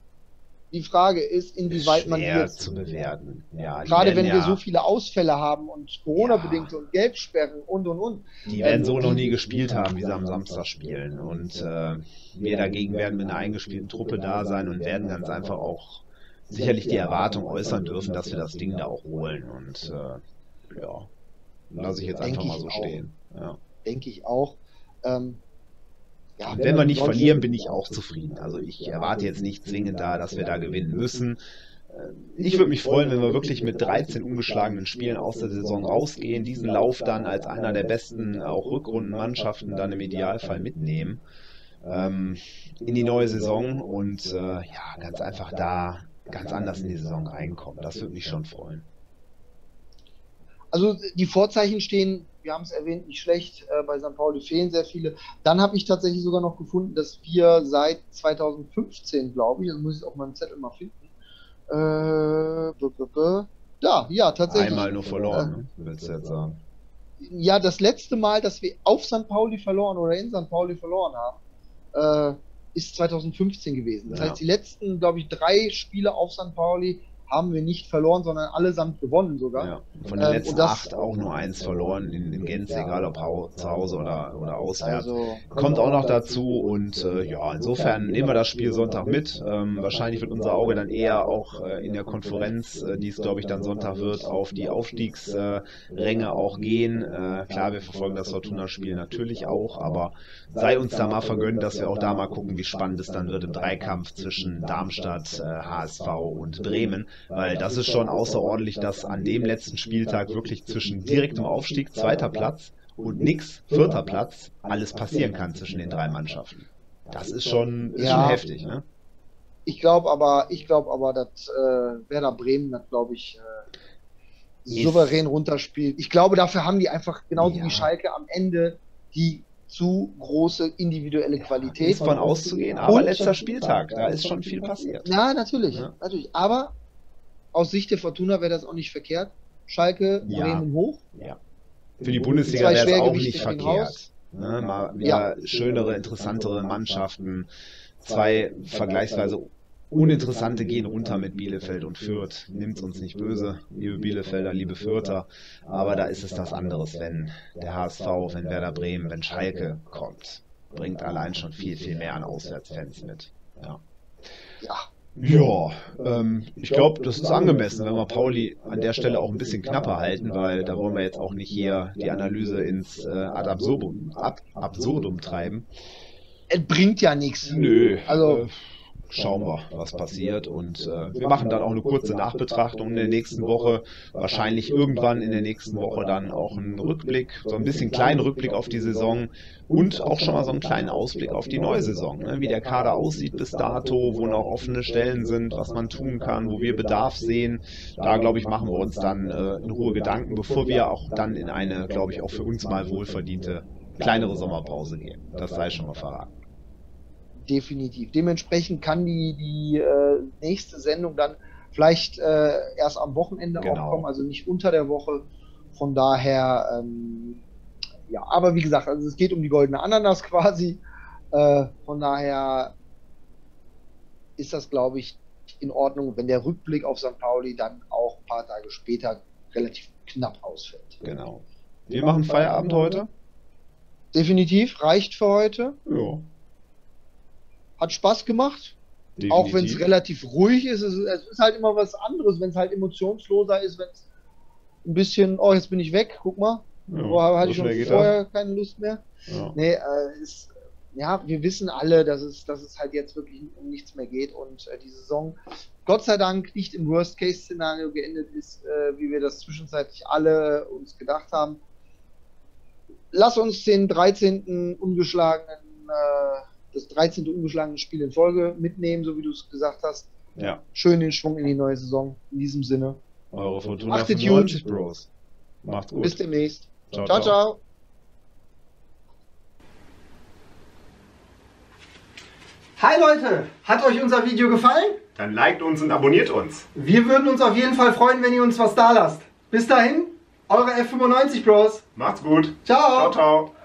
die Frage ist, inwieweit ist man jetzt zu bewerten. Ja, gerade wenn ja, wir so viele Ausfälle haben und Corona-bedingte ja. und Gelbsperren und und und. Die werden so noch nie gespielt haben, wie sie am Samstag spielen. Und äh, wir dagegen werden mit einer eingespielten Truppe da sein und werden ganz einfach auch sicherlich die Erwartung äußern dürfen, dass wir das Ding da auch holen. Und äh, ja, lasse ich jetzt einfach mal so stehen. Ja. Denke ich auch. Ähm, ja, wenn wir nicht verlieren, bin ich auch zufrieden. Also ich erwarte jetzt nicht zwingend da, dass wir da gewinnen müssen. Äh, ich würde mich freuen, wenn wir wirklich mit 13 ungeschlagenen Spielen aus der Saison rausgehen, diesen Lauf dann als einer der besten auch Rückrundenmannschaften dann im Idealfall mitnehmen ähm, in die neue Saison und äh, ja, ganz einfach da ganz anders in die Saison reinkommen. Das würde mich schon freuen. Also die Vorzeichen stehen wir haben es erwähnt, nicht schlecht. Äh, bei St. Pauli fehlen sehr viele. Dann habe ich tatsächlich sogar noch gefunden, dass wir seit 2015, glaube ich, das muss ich auf meinem Zettel mal finden, äh, b -b -b ja, ja, tatsächlich. Einmal nur verloren, ne? willst du jetzt sagen. Ja, das letzte Mal, dass wir auf St. Pauli verloren oder in St. Pauli verloren haben, äh, ist 2015 gewesen. Das ja. heißt, die letzten, glaube ich, drei Spiele auf St. Pauli haben wir nicht verloren, sondern allesamt gewonnen sogar. Ja, von den ähm, letzten das, acht auch nur eins verloren in, in Gänze, ja, egal ob zu Hause oder, oder auswärts. Also, Kommt auch noch dazu und äh, ja, insofern nehmen wir das Spiel Sonntag mit. Ähm, wahrscheinlich wird unser Auge dann eher auch äh, in der Konferenz, äh, die es glaube ich dann Sonntag wird, auf die Aufstiegsränge auch gehen. Äh, klar, wir verfolgen das Fortuna-Spiel natürlich auch, aber sei uns da mal vergönnt, dass wir auch da mal gucken, wie spannend es dann wird im Dreikampf zwischen Darmstadt, HSV äh, und Bremen weil das ist schon außerordentlich, dass an dem letzten Spieltag wirklich zwischen direktem Aufstieg, zweiter Platz und nix, vierter Platz, alles passieren kann zwischen den drei Mannschaften. Das ist schon, ist ja, schon heftig, ne? Ich glaube aber, ich glaube aber, dass äh, Werder Bremen das, glaube ich, äh, souverän runterspielt. Ich glaube, dafür haben die einfach genauso ja. wie Schalke am Ende die zu große individuelle Qualität. Ist von auszugehen, aber letzter Spieltag, da ist schon viel passiert. Ja, natürlich, ja. natürlich. Aber aus Sicht der Fortuna wäre das auch nicht verkehrt. Schalke, ja. Bremen hoch. Ja. Für die Bundesliga wäre es auch nicht verkehrt. Ne, mal wieder ja. schönere, interessantere Mannschaften. Zwei vergleichsweise uninteressante gehen runter mit Bielefeld und Fürth. Nimmt uns nicht böse, liebe Bielefelder, liebe Fürther. Aber da ist es das anderes, wenn der HSV, wenn Werder Bremen, wenn Schalke kommt. Bringt allein schon viel, viel mehr an Auswärtsfans mit. Ja. Ja, ja, ähm, ich glaube, das ist angemessen, wenn wir Pauli an der Stelle auch ein bisschen knapper halten, weil da wollen wir jetzt auch nicht hier die Analyse ins äh, ad absurdum, ab, absurdum treiben. Es bringt ja nichts. Nö. Also, schauen wir, was passiert. Und äh, wir machen dann auch eine kurze Nachbetrachtung in der nächsten Woche. Wahrscheinlich irgendwann in der nächsten Woche dann auch einen Rückblick, so ein bisschen kleinen Rückblick auf die Saison und auch schon mal so einen kleinen Ausblick auf die neue Saison. Ne? Wie der Kader aussieht bis dato, wo noch offene Stellen sind, was man tun kann, wo wir Bedarf sehen. Da, glaube ich, machen wir uns dann äh, in Ruhe Gedanken, bevor wir auch dann in eine, glaube ich, auch für uns mal wohlverdiente kleinere Sommerpause gehen. Das sei schon mal verraten definitiv. Dementsprechend kann die, die äh, nächste Sendung dann vielleicht äh, erst am Wochenende genau. auch kommen, also nicht unter der Woche. Von daher, ähm, ja, aber wie gesagt, also es geht um die goldene Ananas <laughs> quasi. Äh, von daher ist das, glaube ich, in Ordnung, wenn der Rückblick auf St. Pauli dann auch ein paar Tage später relativ knapp ausfällt. Genau. Wir machen Feierabend heute. Definitiv, reicht für heute. Ja. Hat Spaß gemacht. Definitiv. Auch wenn es relativ ruhig ist. Es, es, ist halt immer was anderes, wenn es halt emotionsloser ist, wenn es ein bisschen, oh, jetzt bin ich weg, guck mal. Ja, oh, hatte ich schon vorher das. keine Lust mehr. Ja. Nee, äh, ist, ja, wir wissen alle, dass es, dass es halt jetzt wirklich um nichts mehr geht und äh, die Saison Gott sei Dank nicht im Worst-Case-Szenario geendet ist, äh, wie wir das zwischenzeitlich alle uns gedacht haben. Lass uns den 13. ungeschlagenen äh, das 13. ungeschlagene Spiel in Folge mitnehmen, so wie du es gesagt hast. Ja. Schön den Schwung in die neue Saison. In diesem Sinne. Eure Fortuna Achtet gut. Bros. Macht's gut. Bis demnächst. ciao. ciao. ciao. Hi Leute, hat euch unser Video gefallen? Dann liked uns und abonniert uns. Wir würden uns auf jeden Fall freuen, wenn ihr uns was da lasst. Bis dahin, eure F95 Bros. Macht's gut. Ciao. Ciao, ciao.